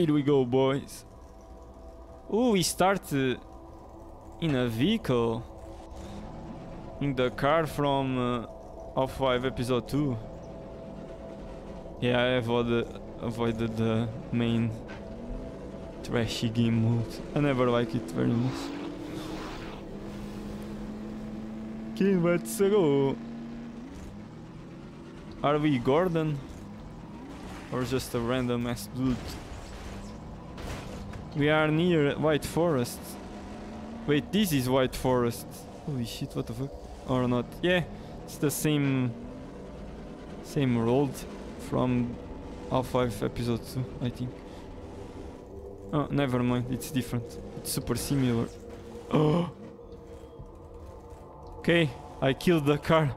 Here we go, boys. Oh, we start uh, in a vehicle. In the car from uh, Half-Life Episode 2. Yeah, I avoided, avoided the main trashy game mode. I never like it very much. Okay, let's go. Are we Gordon? Or just a random ass dude? We are near White Forest. Wait, this is White Forest. Holy shit, what the fuck? Or not? Yeah, it's the same... Same road from Half-Life Episode 2, I think. Oh, never mind, it's different. It's super similar. Oh! Okay, I killed the car.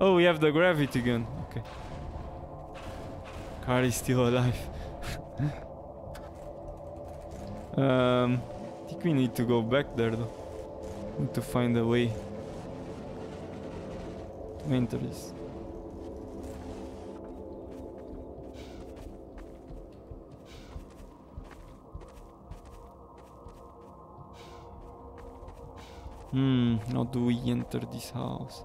Oh, we have the gravity gun. Okay. Car is still alive. um, I think we need to go back there though. Need to find a way to enter this. Hmm, how do we enter this house?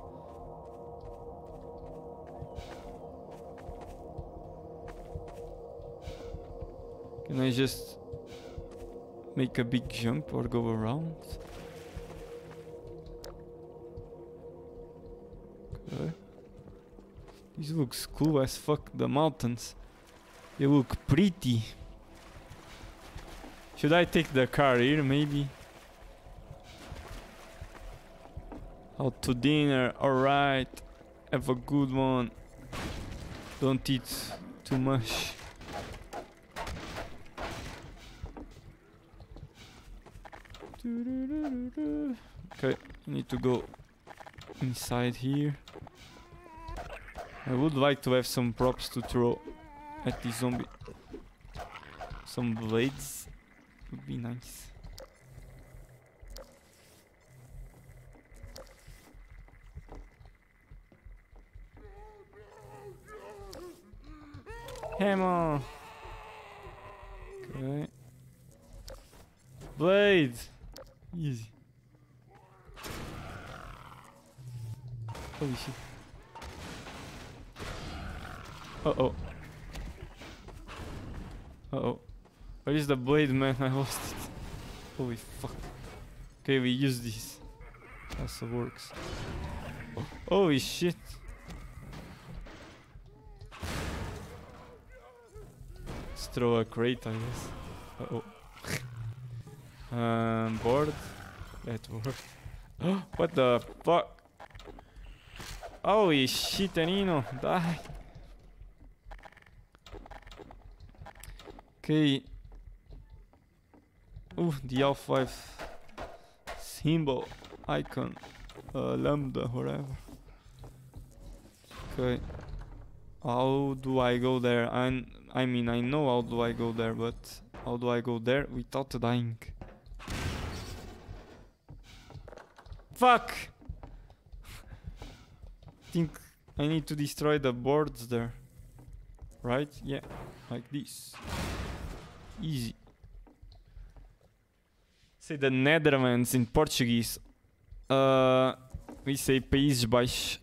Can I just make a big jump or go around? Okay. This looks cool as fuck, the mountains. They look pretty. Should I take the car here, maybe? Out to dinner, alright. Have a good one. Don't eat too much. Okay, Need to go inside here. I would like to have some props to throw at the zombie. Some blades would be nice. Hammer. Okay. Blade. Easy. Oh. Oh. Where is the blade, man? I lost it. Holy fuck. Okay, we use this. Also works. Oh. Holy shit. Let's throw a crate, I guess. Uh oh. um, board. That worked. what the fuck? Holy shit, Anino, die. Okay. Ooh, the Half-Life symbol, icon, uh, lambda, whatever. Okay. How do I go there? I, I mean, I know how do I go there, but how do I go there without dying? Fuck! Think I need to destroy the boards there. Right? Yeah, like this. Easy. Say the Netherlands in Portuguese. Uh, we say País Baixo.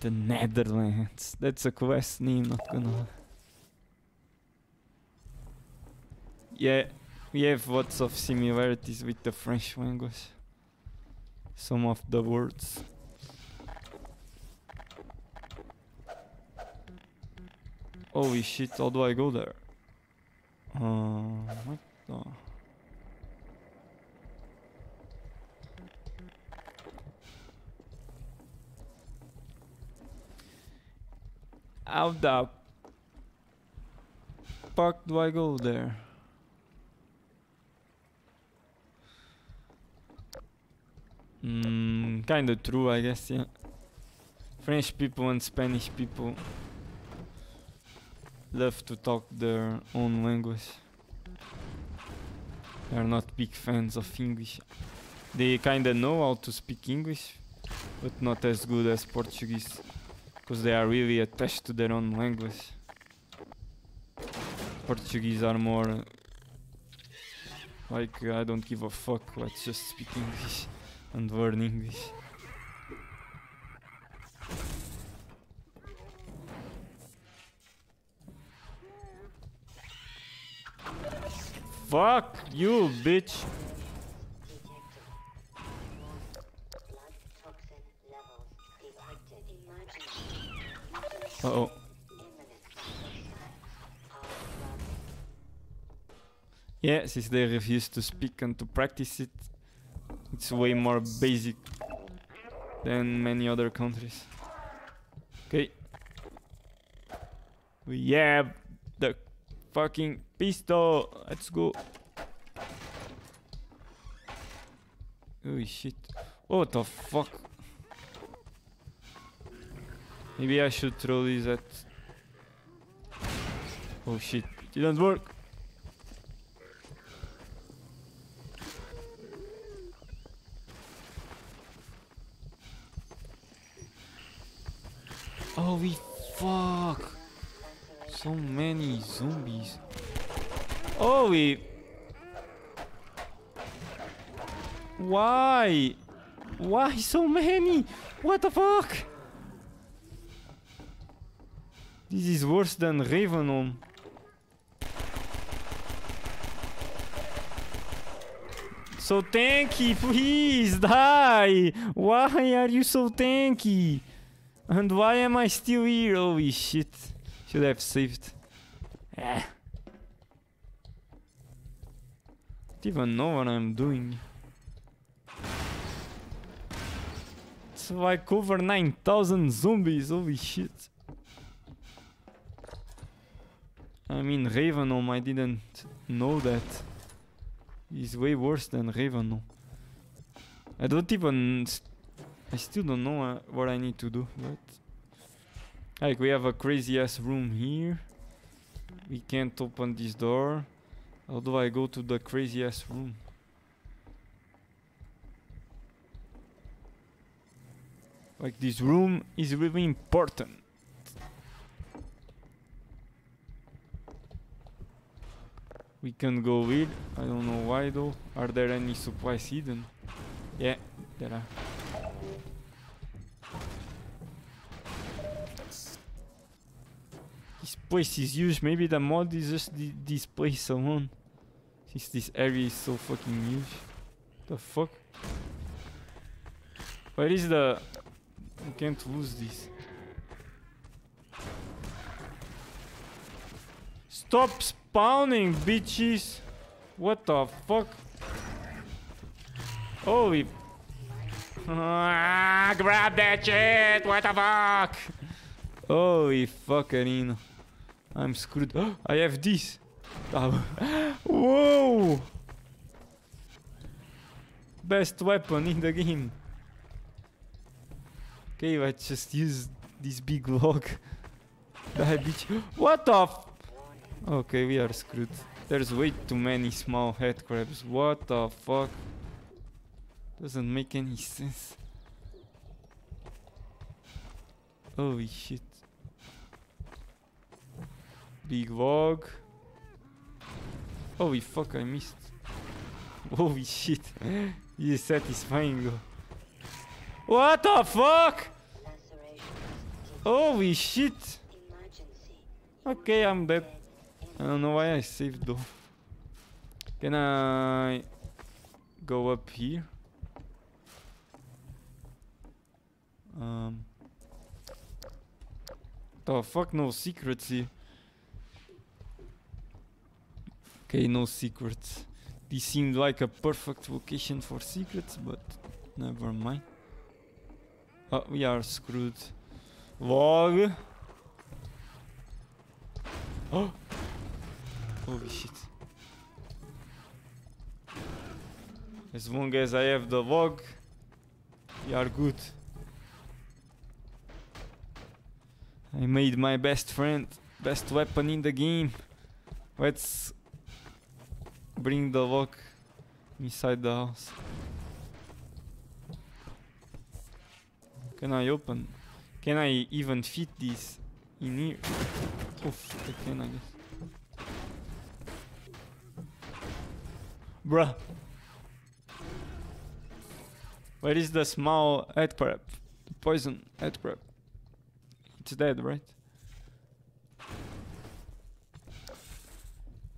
The Netherlands. That's a quest name, not gonna. Yeah, we have lots of similarities with the French language. Some of the words. Holy shit, how do I go there? Uh, what the? How the fuck do I go there? Mm, kind of true, I guess, yeah. French people and Spanish people love to talk their own language. They are not big fans of English. They kinda know how to speak English, but not as good as Portuguese. Because they are really attached to their own language. Portuguese are more like I don't give a fuck, let's just speak English and learn English. Fuck you, bitch. Uh oh. Yeah, since they refuse to speak and to practice it, it's way more basic than many other countries. Okay. We have the fucking pistol. Let's go. Oh shit. What the fuck? Maybe I should throw these at... Oh shit, it didn't work. We fuck. So many zombies. Oh, we. Why? Why so many? What the fuck? This is worse than Ravenholm. So tanky, please die! Why are you so tanky? And why am I still here? Holy shit. Should have saved. Eh. Don't even know what I'm doing. It's like over 9,000 zombies. Holy shit. I mean Ravenholm, I didn't know that. He's way worse than Ravenholm. I don't even I still don't know uh, what I need to do, but... Like, we have a crazy ass room here. We can't open this door. How do I go to the crazy ass room? Like, this room is really important. We can go in. I don't know why though. Are there any supplies hidden? Yeah, there are. This place is huge. Maybe the mod is just the, this place alone. Since this area is so fucking huge. The fuck? Where is the... I can't lose this. Stop spawning, bitches! What the fuck? Holy... Ah, grab that shit! What the fuck? Holy fucking I'm screwed. I have this. Oh. Whoa! Best weapon in the game. Okay, let's just use this big log. Bitch. What the f- Okay, we are screwed. There's way too many small head crabs. What the fuck? Doesn't make any sense. Holy shit. Big log. Holy fuck, I missed. Holy shit. this is satisfying though. What the fuck? Holy shit. Okay, I'm dead. I don't know why I saved though. Can I go up here? Um. The fuck, no secrets here. Okay, no secrets. This seemed like a perfect location for secrets, but never mind. Oh, we are screwed. Log. Oh! Holy shit. As long as I have the log, we are good. I made my best friend, best weapon in the game. Let's bring the lock inside the house. Can I open? Can I even fit this in here? Oof, I can I guess. Bruh. Where is the small head crab? The poison head crab. It's dead, right?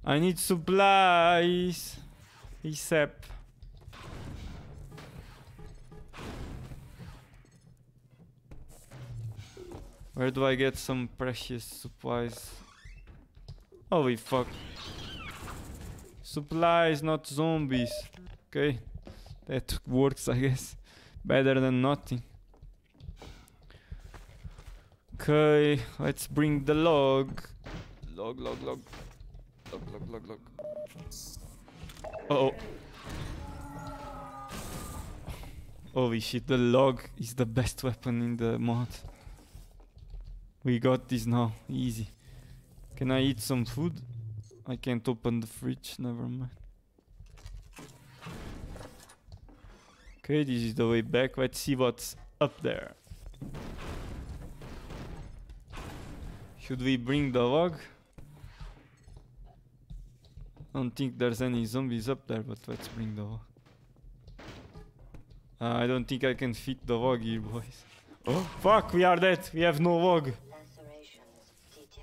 I need supplies. ASAP. Where do I get some precious supplies? Holy fuck. Supplies, not zombies. Okay. That works, I guess. Better than nothing. Okay, let's bring the log. Log, log, log. Log, log, log, log. Uh oh. Holy shit, the log is the best weapon in the mod. We got this now, easy. Can I eat some food? I can't open the fridge, never mind. Okay, this is the way back. Let's see what's up there. Should we bring the log? I don't think there's any zombies up there, but let's bring the. Uh, I don't think I can fit the log here, boys. Oh, fuck, we are dead. We have no log.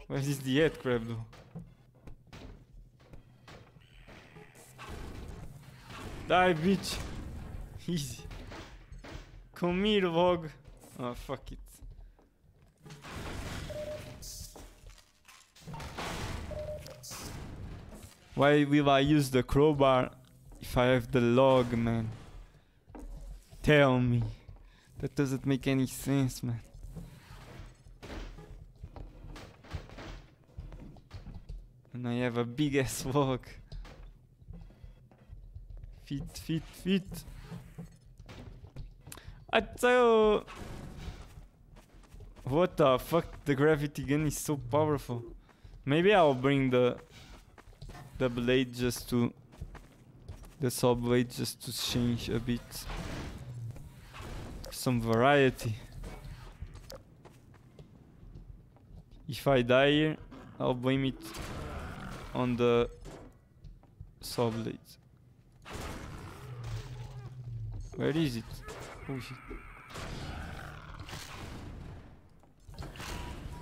Where is the head crab though? Die, bitch. Easy. Come here, log. Oh, fuck it. Why will I use the crowbar if I have the log, man? Tell me. That doesn't make any sense, man. And I have a big ass log. Fit, fit, fit. I tell. What the fuck? The gravity gun is so powerful. Maybe I'll bring the the blade just to the saw blade just to change a bit. Some variety. If I die I'll blame it on the saw blade. Where is it? Oh shit.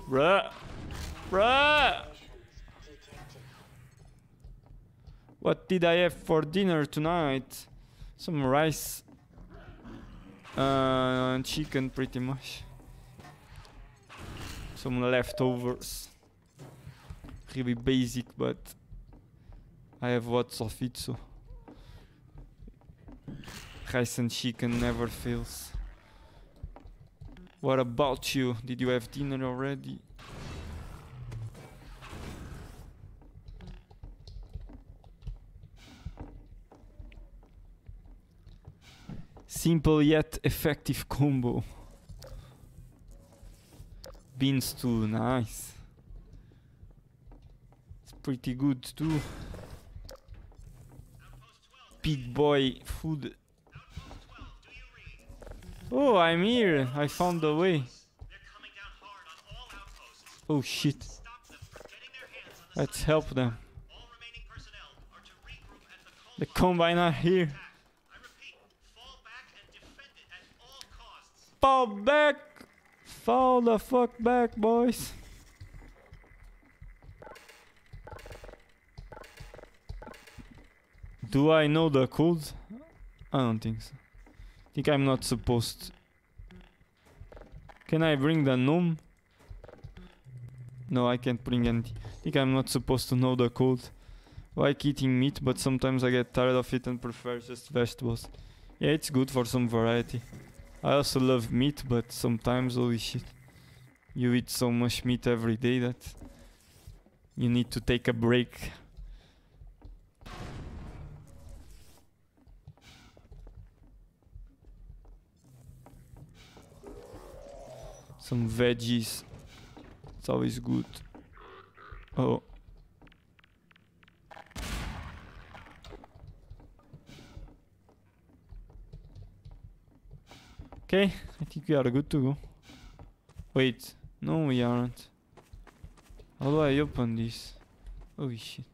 Bruh! Bruh! Lacerations detected. What did I have for dinner tonight? Some rice uh, and chicken, pretty much. Some leftovers. Really basic, but I have lots of it, so rice and chicken never fails. What about you? Did you have dinner already? Simple yet effective combo. Beans too, nice. It's pretty good too. Big boy food. Oh, I'm here. I found the way. Oh shit. Let's help them. The combine are here. attack. I repeat, fall back and defend it at all costs. Fall back! Fall the fuck back, boys. Do I know the code? I don't think so. think I'm not supposed. Can I bring the gnome? No, I can't bring anything. think I'm not supposed to know the code. Like eating meat, but sometimes I get tired of it and prefer just vegetables. Yeah, it's good for some variety. I also love meat, but sometimes, holy shit, you eat so much meat every day that you need to take a break. Some veggies, it's always good. Oh. Okay, I think we are good to go. Wait, no we aren't. How do I open this? Holy shit.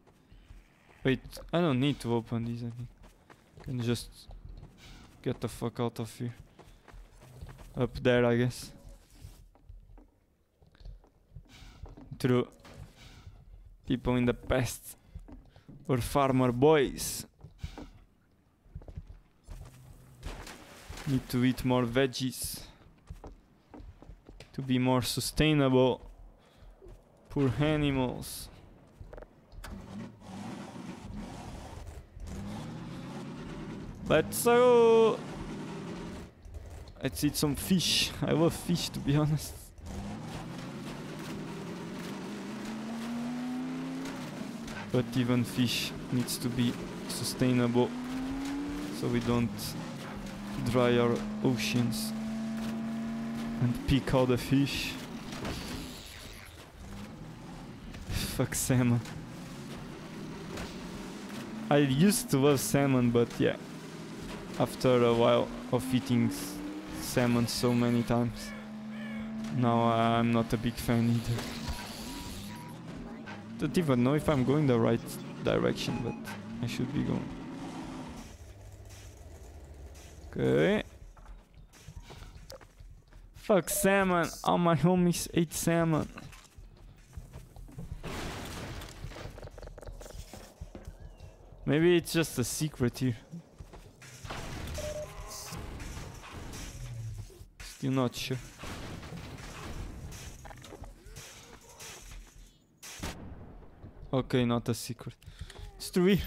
Wait, I don't need to open this, I think. Can just get the fuck out of here. Up there, I guess. True. People in the past were farmer boys. Need to eat more veggies to be more sustainable. Poor animals. Let's go. Let's eat some fish. I love fish to be honest. But even fish needs to be sustainable so we don't dry our oceans and pick all the fish. Fuck salmon. I used to love salmon, but yeah, after a while of eating salmon so many times, now I'm not a big fan either. Don't even know if I'm going the right direction, but I should be going. Okay. Fuck salmon. All my homies ate salmon. Maybe it's just a secret here. Still not sure. Okay, not a secret. It's through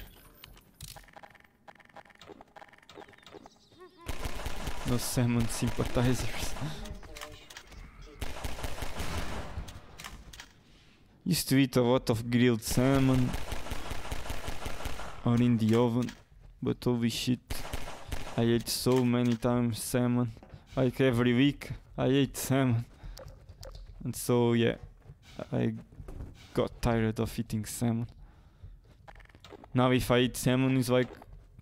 Salmon sympathizers. Used to eat a lot of grilled salmon or in the oven, but holy shit, I ate so many times salmon. Like every week, I ate salmon, and so yeah, I got tired of eating salmon. Now, if I eat salmon, it's like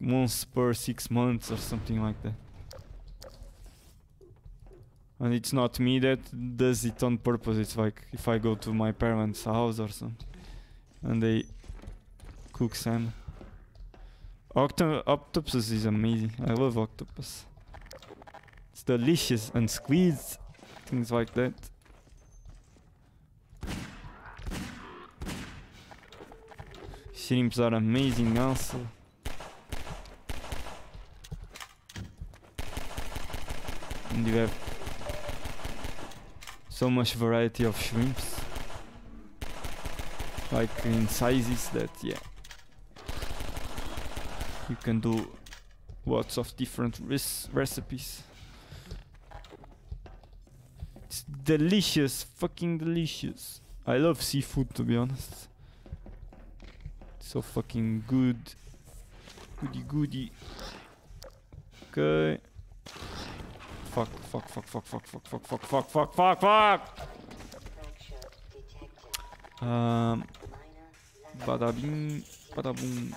once per six months or something like that. And it's not me that does it on purpose. It's like if I go to my parents' house or something, and they cook salmon. Octo- octopus is amazing. I love octopus. It's delicious and squeezed, things like that. Shrimps are amazing also. And you have so much variety of shrimps. Like in sizes that yeah. You can do lots of different recipes. It's delicious, fucking delicious. I love seafood to be honest. So fucking good. Goody goody. Okay. Fuck, fuck, fuck, fuck, fuck, fuck, fuck, fuck, fuck, fuck, fuck, fuck! Um, bada bing, bada boom.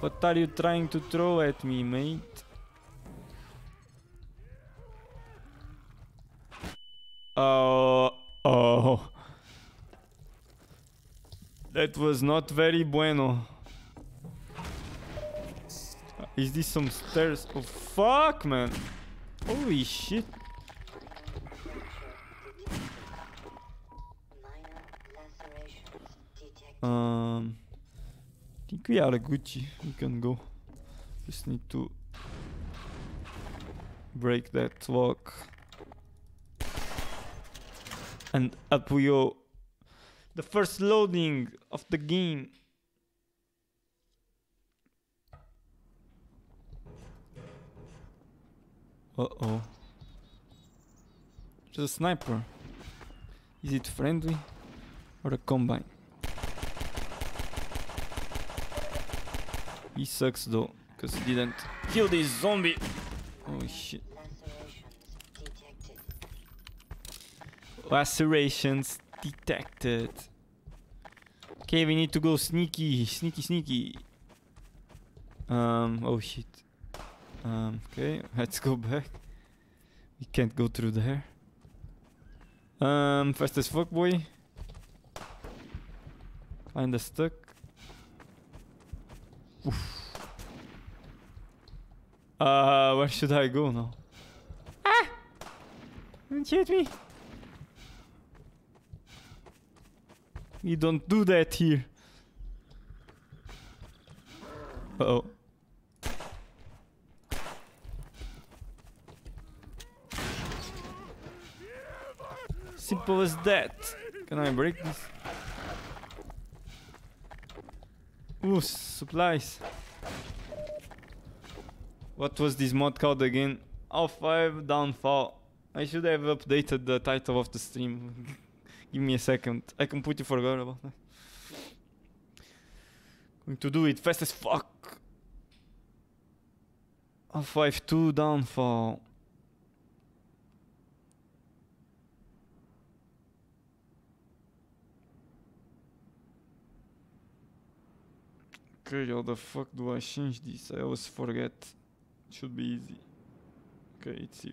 What are you trying to throw at me, mate? Oh, oh. Was not very bueno. Is this some stairs? Oh, fuck, man. Holy shit. Um, I think we are a Gucci. We can go. Just need to break that lock. And up we go. The first loading of the game. Uh oh. There's a sniper. Is it friendly or a combine? He sucks though, because he didn't kill this zombie. Oh shit. Lacerations Lacerations detected. Okay, we need to go sneaky, sneaky, sneaky. Um, oh shit. Um, okay, let's go back. We can't go through there. Um, fast as fuck, boy. Kinda stuck. Oof. Uh, where should I go now? Ah! Don't hit me! You don't do that here. Uh oh. Simple as that. Can I break this? Ooh, supplies. What was this mod called again? Half-Life Downfall. I should have updated the title of the stream. Give me a second. I completely forgot about that. Going to do it fast as fuck. Half-Life 2 Downfall. Okay, how the fuck do I change this? I always forget. Should be easy. Okay, it's here.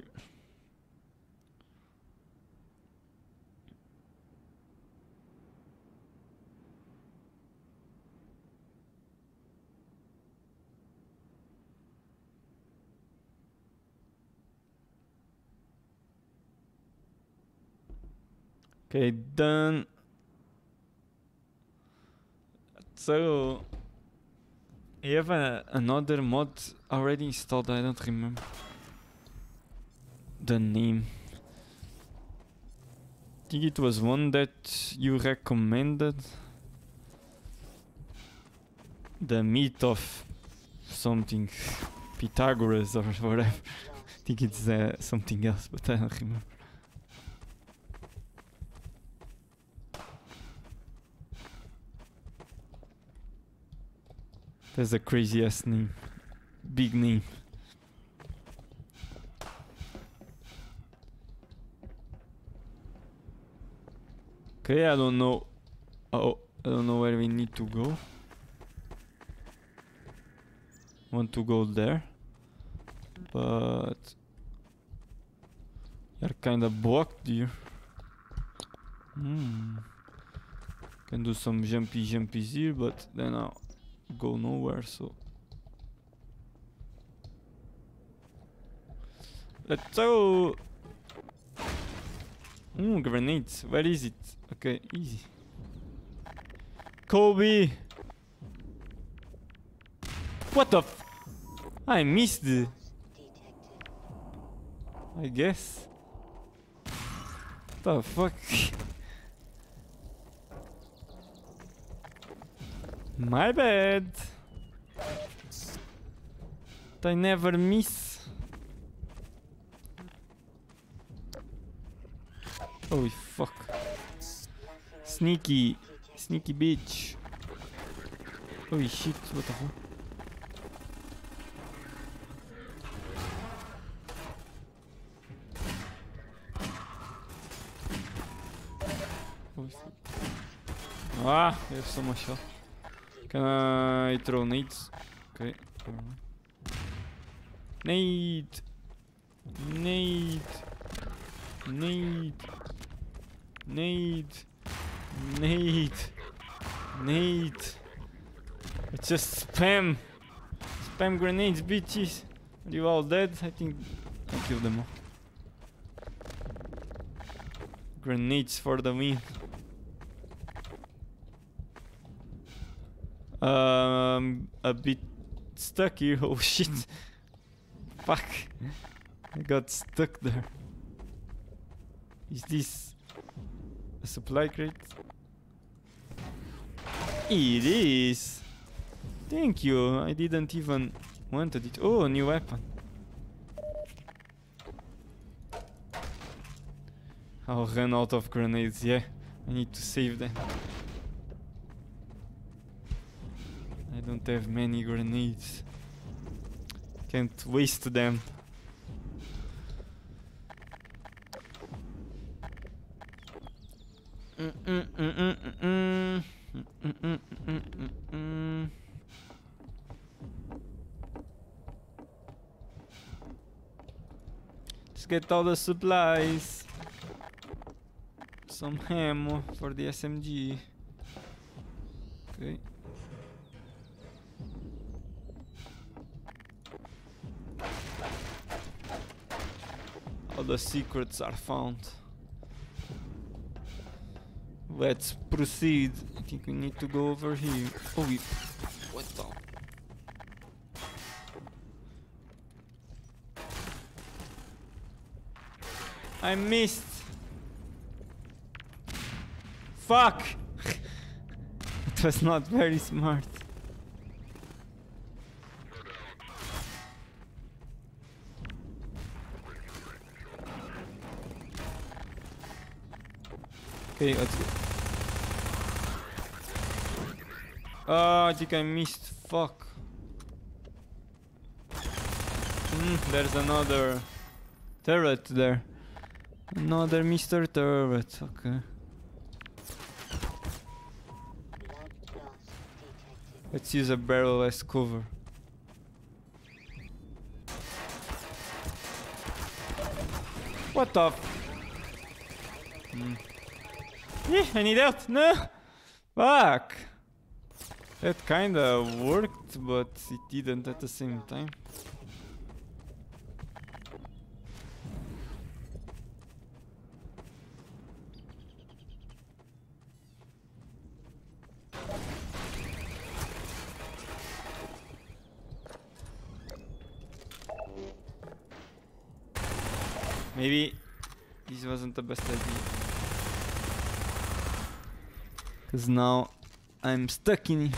Okay, done. So, you have a, another mod already installed, I don't remember the name. I think it was one that you recommended. The meat of something, Pythagoras or whatever. I think it's uh, something else, but I don't remember. That's the craziest name. Big name. Okay, I don't know. Oh, I don't know where we need to go. Want to go there, but you're kind of blocked here. Hmm. Can do some jumpy jumpies here, but then I'll go nowhere. So let's go. Ooh, grenades. Where is it? Okay, easy. Kobe. What the? I missed. I guess. What The fuck? My bad. I never miss. Oh fuck. Sneaky. Sneaky bitch. Holy shit, what the fuck? Ah, I have so much health. Can I throw nades? Okay. Nade! Nade! Nade! Nade! Nade! Nade! It's just spam! Spam grenades, bitches! Are you all dead? I think I killed them all. Grenades for the win. Um, a bit stuck here. Oh shit! Fuck! I got stuck there. Is this a supply crate? It is. Thank you. I didn't even wanted it. Oh, a new weapon. I'll run out of grenades. Yeah, I need to save them. I don't have many grenades. Can't waste them. Let's get all the supplies. Some ammo for the SMG. Okay. The secrets are found. Let's proceed. I think we need to go over here. Oh, we. What the? I missed. Fuck! it was not very smart. Okay, let's go. Oh, I think I missed. Fuck. Hmm, there's another turret there. Another Mr. Turret. Okay. Let's use a barrel as cover. What the? f- Eh, I need help. No. Fuck. That kinda worked, but it didn't at the same time. Maybe this wasn't the best idea. Cause now I'm stuck in.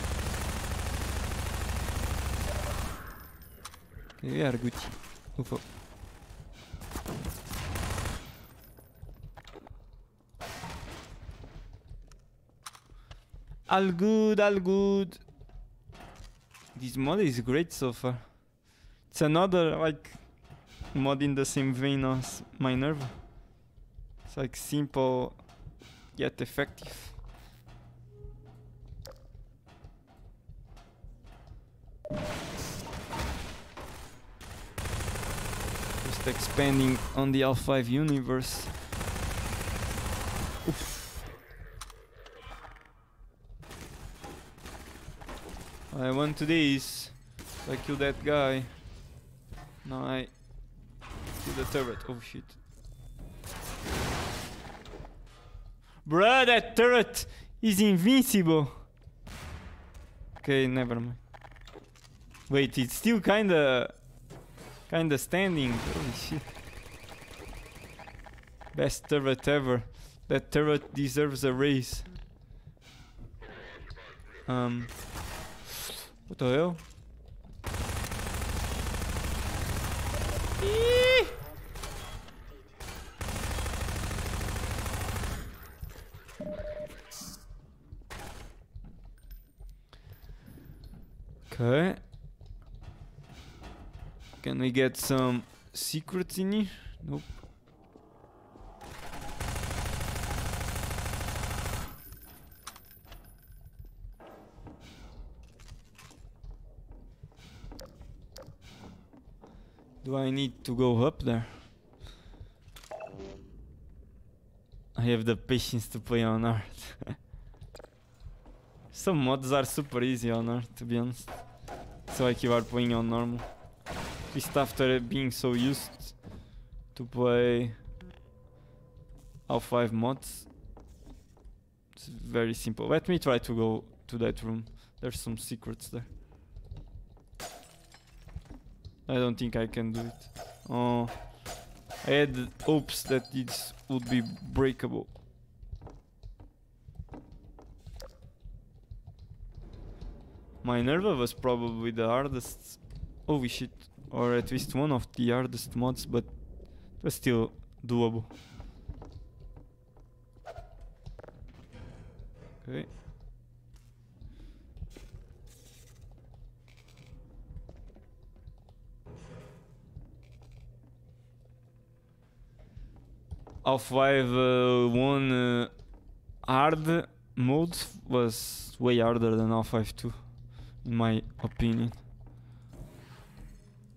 Okay, we are good. UFO. All good, all good. This mod is great so far. It's another like mod in the same vein as Minerva. It's like simple yet effective. Just expanding on the Half-Life universe. Oof. I want to this. I kill that guy. Now I kill the turret. Oh shit. Bruh, that turret is invincible. Okay, never mind. Wait, it's still kinda kinda standing. Holy shit. Best turret ever. That turret deserves a raise. Um What the hell? Okay. Can we get some secrets in here? Nope. Do I need to go up there? I have the patience to play on art. Some mods are super easy on art, to be honest. So like you are playing on normal. Just after being so used to play Half-Life mods. It's very simple. Let me try to go to that room. There's some secrets there. I don't think I can do it. Oh, I had hopes that this would be breakable. My Minerva was probably the hardest. Holy shit. Or at least one of the hardest mods, but it was still doable. Okay. Half-Life uh, 1 uh, hard mode was way harder than Half-Life 2 in my opinion.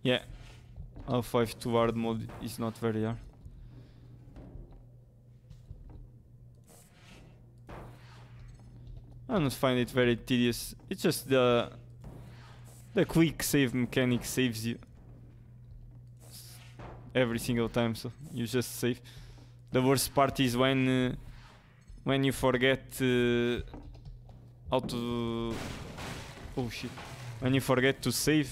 Yeah. Half-Life 2 hard mode is not very hard. I don't find it very tedious. It's just the the quick save mechanic saves you every single time. So you just save. The worst part is when uh, when you forget uh, how to. Oh shit! When you forget to save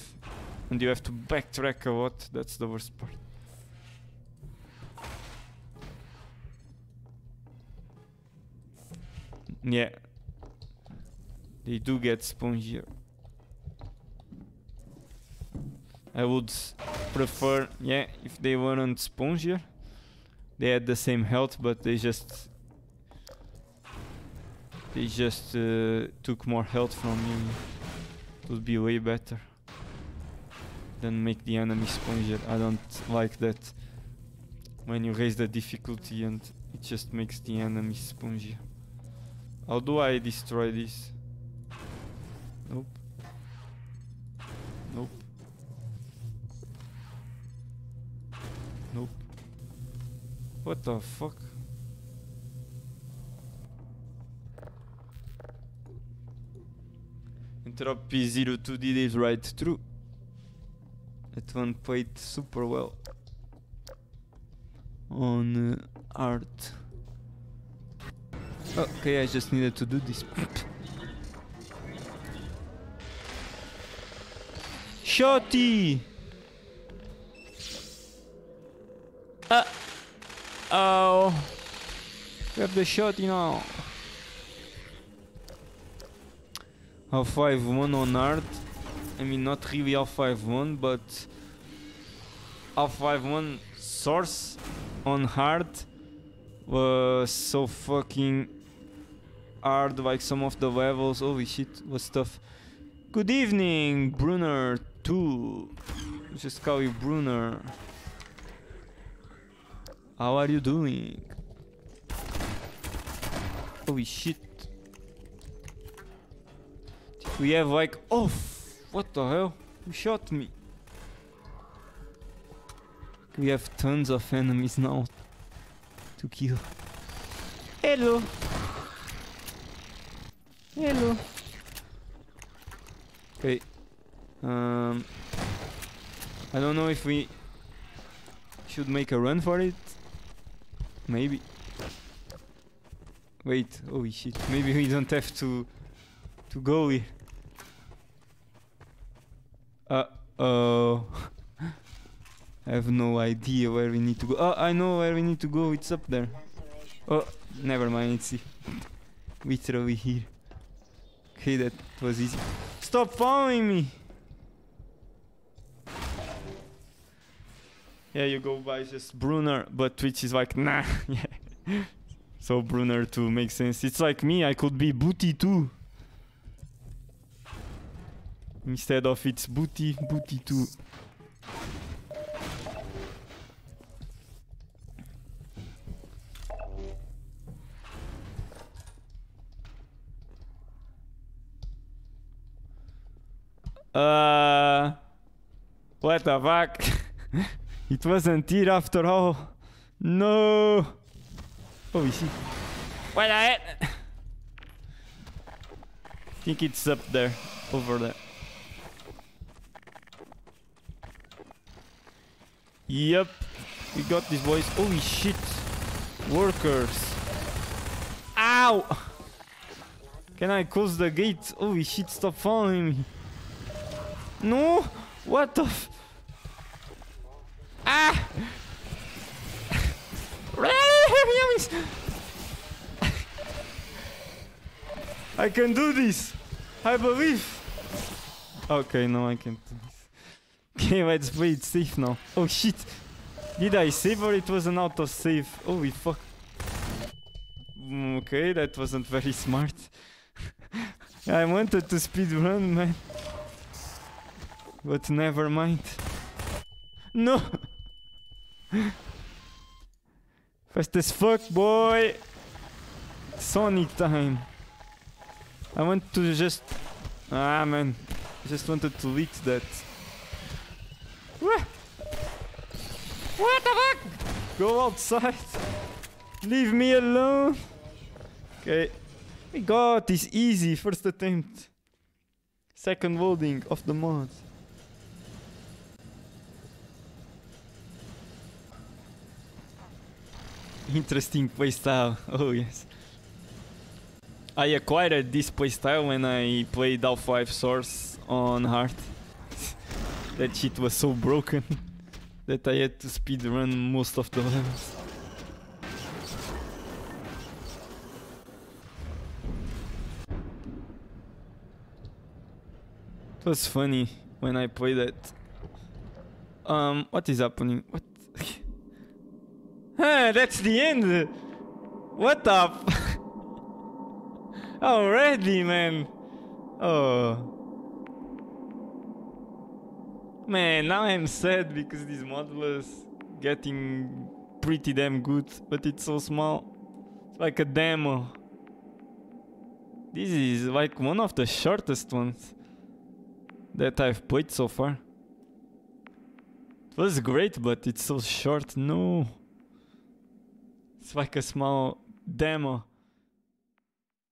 and you have to backtrack a lot. That's the worst part. Yeah. They do get spongier. I would prefer, yeah, if they weren't spongier. They had the same health, but they just they just uh, took more health from you. It would be way better than make the enemy spongier. I don't like that when you raise the difficulty and it just makes the enemy spongy. How do I destroy this? Nope. Nope. Nope. What the fuck? 02 did it right through. That one played super well on uh, art. Okay, I just needed to do this. Shotty! Uh oh. We have the shotty now. Half-Life 1 on art. I mean, not really Half-Life 1, but Half-Life 1 source on hard was so fucking hard. Like some of the levels, holy shit, was tough. Good evening, Brunner 2. Just call you Brunner. How are you doing? Holy shit. We have like, oh, what the hell? Who shot me? We have tons of enemies now to kill. Hello. Hello. Okay. Um. I don't know if we should make a run for it. Maybe. Wait. Holy shit. Maybe we don't have to to go here. Uh oh. I have no idea where we need to go. Oh, I know where we need to go. It's up there. Oh, never mind. It's we throw it here. Okay, that was easy. Stop following me! Yeah, you go by just Brunner, but Twitch is like, nah. yeah. So Brunner too makes sense. It's like me, I could be Buti too. Instead of it's Buti, Buti too. Uh, what the fuck? it wasn't here after all. No. Holy shit. What the heck? think it's up there, over there. Yep, we got these boys. Holy shit. Workers. Ow! Can I close the gate? Holy shit, stop following me. No! What the Ah! Really? I can do this! I believe! Okay, no, I can't. Okay, let's play it safe now. Oh shit! Did I save or it was an auto save? Holy fuck. Mm, Okay, that wasn't very smart. I wanted to speed run, man. But never mind. No! Fast as fuck, boy! Sonic time. I want to just... Ah, man. I just wanted to leak that. What the fuck? Go outside. Leave me alone. Okay. We got this easy first attempt. Second loading of the mod. Interesting playstyle. Oh yes. I acquired this playstyle when I played Half-Life Source on hard. that shit was so broken that I had to speedrun most of the levels. It was funny when I played it. Um, what is happening? What? Huh, that's the end. What up? Already, man. Oh. Man, now I'm sad because this model is getting pretty damn good, but it's so small. It's like a demo. This is like one of the shortest ones that I've played so far. It was great, but it's so short. No. It's like a small demo.